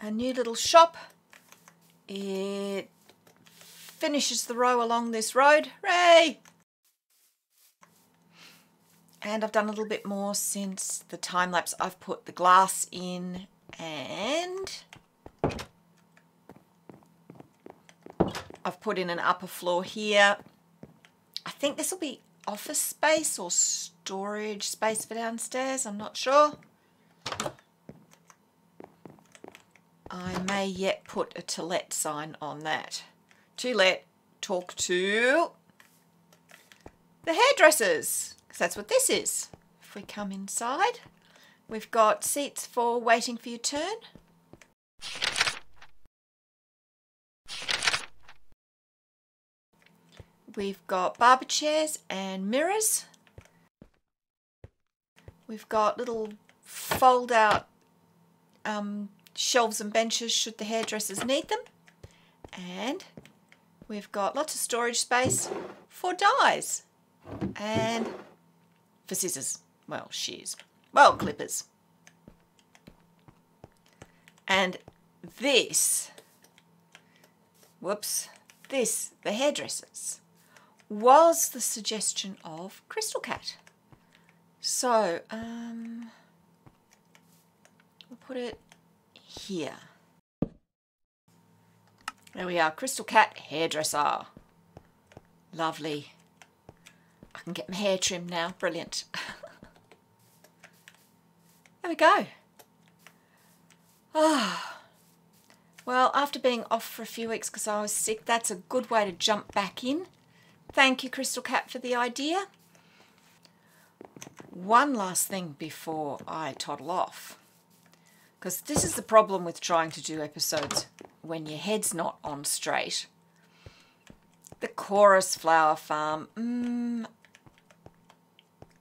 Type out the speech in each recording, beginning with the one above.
a new little shop. It finishes the row along this road. Ray! And I've done a little bit more since the time lapse. I've put the glass in and I've put in an upper floor here. I think this will be office space or storage space for downstairs. I'm not sure. I may yet put a to let sign on that. To let, talk to the hairdressers, because that's what this is. If we come inside, we've got seats for waiting for your turn. We've got barber chairs and mirrors. We've got little fold out um, shelves and benches should the hairdressers need them. And we've got lots of storage space for dyes and for scissors. Well, shears. Well, clippers. And this, whoops, this, the hairdressers, was the suggestion of Crystal Cat. So, um, we'll put it here. There we are, Crystal Cat hairdresser. Lovely. I can get my hair trimmed now. Brilliant. there we go. Ah. Well, after being off for a few weeks because I was sick, that's a good way to jump back in. Thank you, Crystal Cat, for the idea. One last thing before I toddle off. Because this is the problem with trying to do episodes when your head's not on straight. The chorus flower farm. Mm,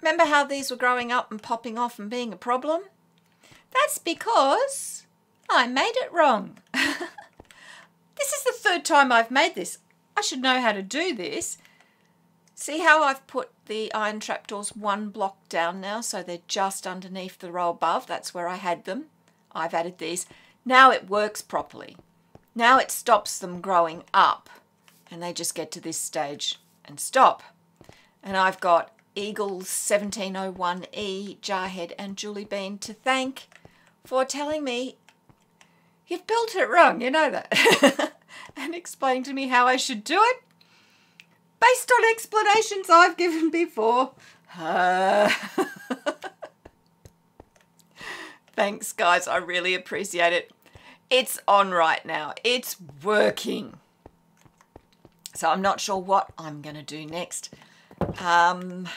remember how these were growing up and popping off and being a problem? That's because I made it wrong. this is the third time I've made this. I should know how to do this. See how I've put the iron trapdoors one block down now so they're just underneath the row above. That's where I had them. I've added these. Now it works properly. Now it stops them growing up and they just get to this stage and stop. And I've got Eagles 1701E, Jarhead and Julie Bean to thank for telling me you've built it wrong, you know that, and explaining to me how I should do it based on explanations I've given before. Uh, thanks, guys. I really appreciate it. It's on right now. It's working. So I'm not sure what I'm going to do next. Um,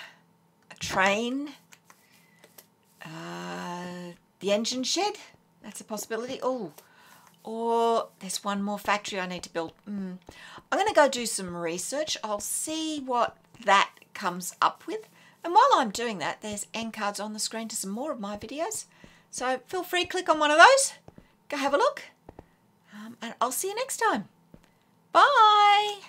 a train. Uh, the engine shed. That's a possibility. Oh, or there's one more factory I need to build. Mm. I'm going to go do some research. I'll see what that comes up with. And while I'm doing that, there's end cards on the screen to some more of my videos. So feel free, click on one of those. Go have a look. Um, and I'll see you next time. Bye.